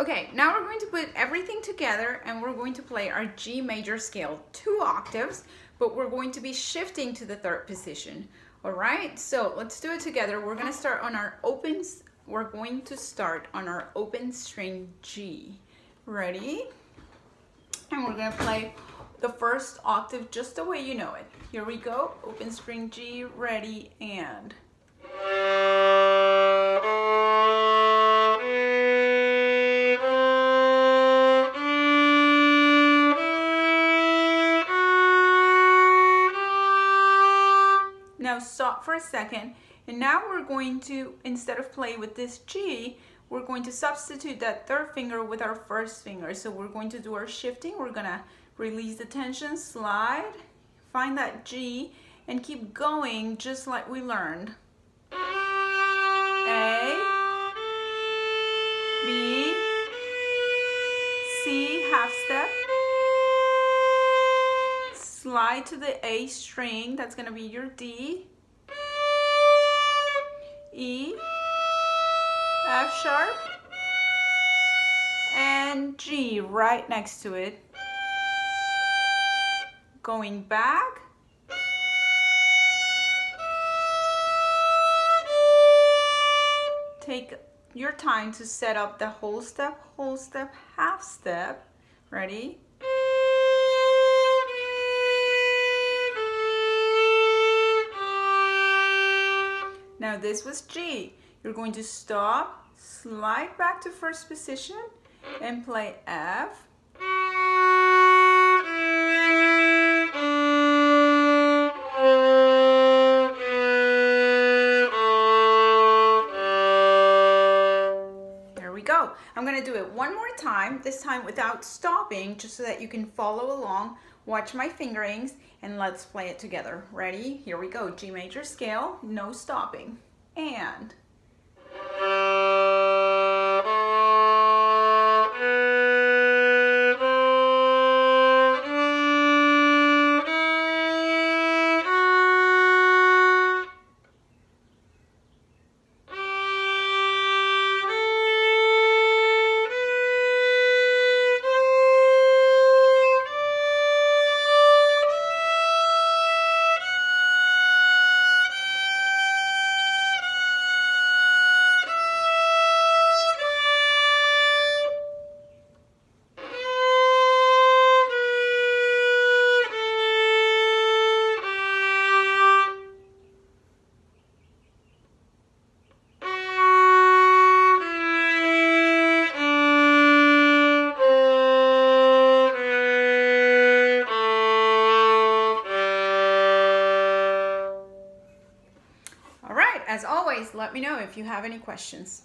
Okay, now we're going to put everything together and we're going to play our G major scale, two octaves, but we're going to be shifting to the third position. All right, so let's do it together. We're gonna start on our open, we're going to start on our open string G. Ready? And we're gonna play the first octave just the way you know it. Here we go, open string G, ready, and. Now stop for a second. And now we're going to, instead of play with this G, we're going to substitute that third finger with our first finger. So we're going to do our shifting. We're gonna release the tension, slide, find that G, and keep going just like we learned. A, B, C, half step, slide to the A string, that's gonna be your D, E, F sharp, and G right next to it. Going back, take your time to set up the whole step, whole step, half step. Ready? This was G. You're going to stop, slide back to first position, and play F. There we go. I'm gonna do it one more time, this time without stopping, just so that you can follow along. Watch my fingerings and let's play it together. Ready? Here we go. G major scale, no stopping. And as always, let me know if you have any questions.